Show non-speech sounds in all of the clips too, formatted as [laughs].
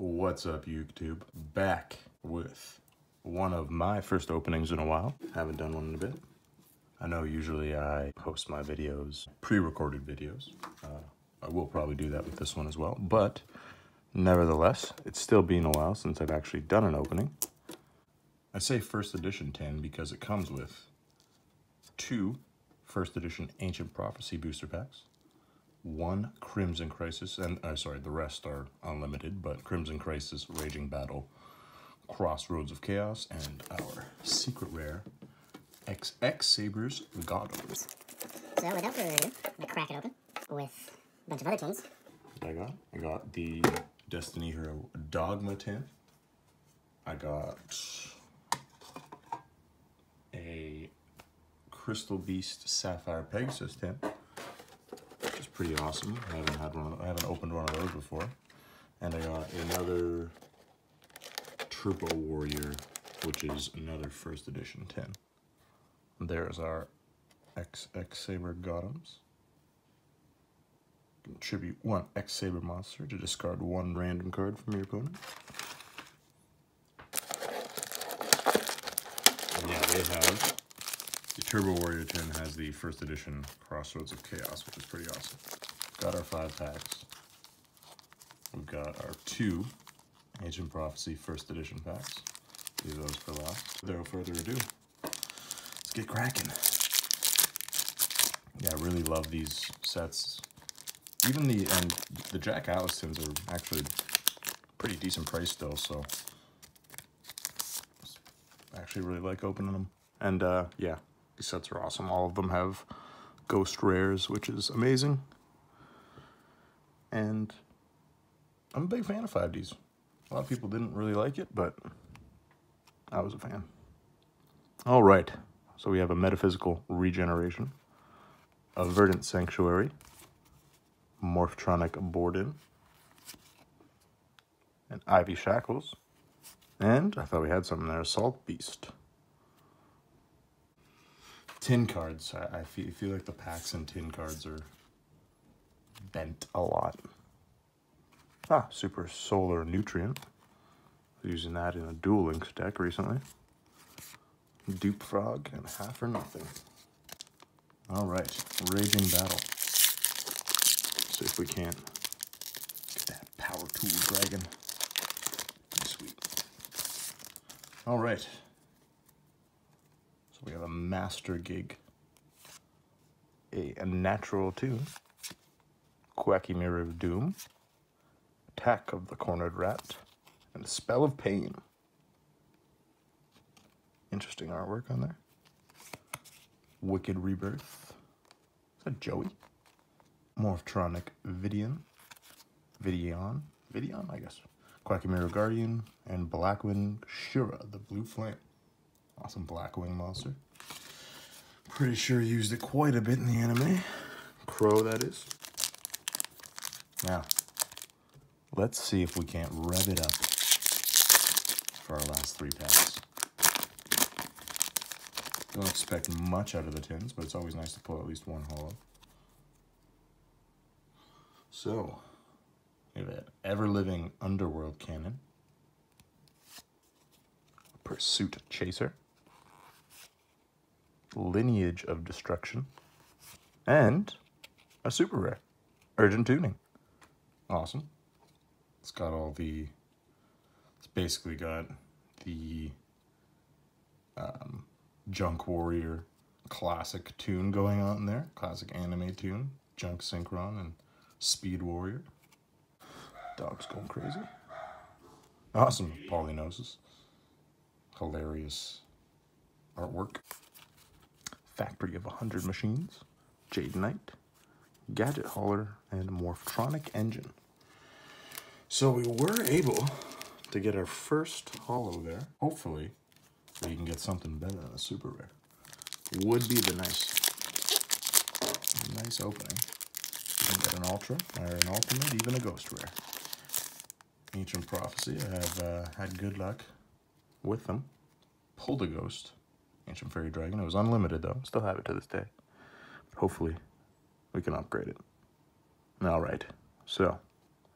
What's up YouTube? Back with one of my first openings in a while. Haven't done one in a bit. I know usually I post my videos, pre-recorded videos. Uh, I will probably do that with this one as well, but nevertheless, it's still been a while since I've actually done an opening. I say first edition 10 because it comes with two first edition Ancient Prophecy booster packs, one Crimson Crisis, and uh, sorry, the rest are unlimited, but Crimson Crisis, Raging Battle, Crossroads of Chaos, and our secret rare XX Sabers Gottoms. So without further ado, I'm gonna crack it open with a bunch of other tins. I got I got the Destiny Hero Dogma tin. I got a Crystal Beast Sapphire Pegasus tin pretty awesome. I haven't had one. I haven't opened one of those before. And I got another Turbo Warrior, which is another first edition tin. There's our XX Saber Gottoms. Contribute one X Saber monster to discard one random card from your opponent. And yeah, they have Turbo Warrior 10 has the first edition Crossroads of Chaos, which is pretty awesome. Got our five packs. We've got our two Ancient Prophecy first edition packs. Leave those for last. Without further ado, let's get cracking. Yeah, I really love these sets. Even the and the Jack Atlas tins are actually pretty decent price still, so I actually really like opening them. And uh, yeah, these sets are awesome. All of them have ghost rares, which is amazing. And I'm a big fan of 5Ds. A lot of people didn't really like it, but I was a fan. All right, so we have a metaphysical regeneration, a verdant sanctuary, morphtronic Boarden, and Ivy Shackles, and I thought we had something there, Salt Beast tin cards. I, I feel, feel like the packs and tin cards are bent a lot. Ah, Super Solar Nutrient. Using that in a Duel Links deck recently. Dupe Frog and Half or Nothing. All right, Raging Battle. See if we can't get that Power Tool Dragon. Sweet. All right, we have a master gig, a, a natural tune, Quacky Mirror of Doom, Attack of the Cornered Rat, and Spell of Pain. Interesting artwork on there. Wicked Rebirth. Is that Joey? Morphtronic Videon. Vidion? Vidion, I guess. Koa'ki Meiru Guardian, and Blackwing Shura, the Blue Flame. Awesome Blackwing monster. Pretty sure used it quite a bit in the anime. Crow, that is. Now, let's see if we can't rev it up for our last three packs. Don't expect much out of the tins, but it's always nice to pull at least one hollow. So, we have an ever-living underworld cannon. Pursuit Chaser lineage of destruction, and a super rare, urgent tuning. Awesome. It's got all the, it's basically got the um, Junk Warrior classic tune going on there, classic anime tune, Junk Synchron and Speed Warrior. Dog's going crazy. Awesome Pollinosis. Hilarious artwork. Factory of 100 Machines, Jade Knight, Gadget Hauler, and Morphtronic Engine. So we were able to get our first hollow there. Hopefully, we can get something better than a super rare. Would be the nice, nice opening. We can get an ultra, or an ultimate, even a ghost rare. Ancient Prophecy, I have uh, had good luck with them. Pulled a ghost. Ancient Fairy Dragon. It was unlimited though. Still have it to this day. Hopefully we can upgrade it. All right. So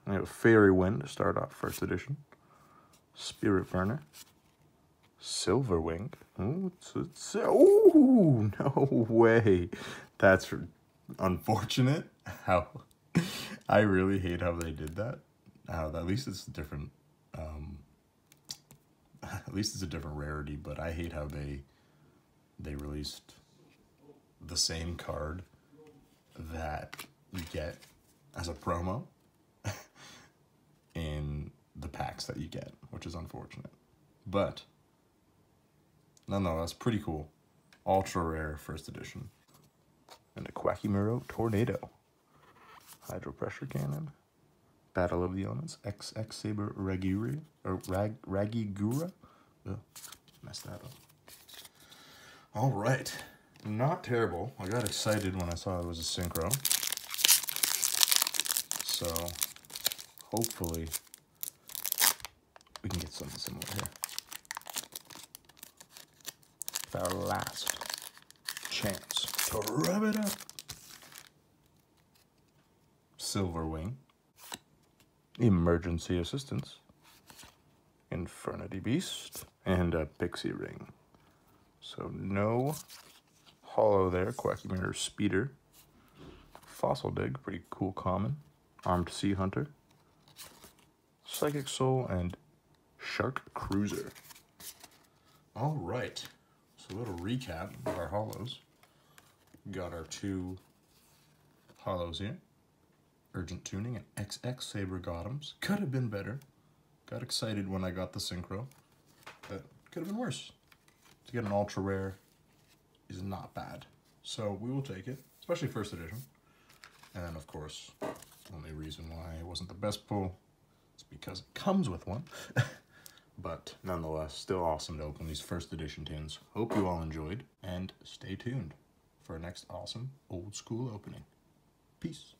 We have Fairy Wind to start off first edition. Spirit Burner. Silver Wing. Ooh, it's, it's, [laughs] no way. That's unfortunate. [laughs] How I really hate how they did that. How at least it's a different. Um, [laughs] at least it's a different rarity, but I hate how they they released the same card that you get as a promo [laughs] in the packs that you get, which is unfortunate. But nonetheless, pretty cool. Ultra rare first edition. And a Quackymiro Tornado. Hydro Pressure Cannon. Battle of the Elements. XX Saber Ragiri. Or Rag Ragigura. Ugh, messed that up. Alright. Not terrible. I got excited when I saw it was a synchro. So, hopefully, we can get something similar here. It's our last chance to rub it up. Silver Wing. Emergency Assistance. Infernity Beast. And a Pixie Ring. So no hollow there. Koa'ki Meiru Speeder. Fossil Dig, pretty cool common. Armed Sea Hunter. Psychic Soul and Shark Cruiser. All right. So a little recap of our hollows. Got our two hollows here. Urgent Tuning and XX Saber Gottoms. Could have been better. Got excited when I got the Synchro. But could have been worse. To get an ultra rare is not bad. So we will take it, especially first edition. And then of course, only reason why it wasn't the best pull is because it comes with one. [laughs] but nonetheless, still awesome to open these first edition tins. Hope you all enjoyed and stay tuned for our next awesome old school opening. Peace.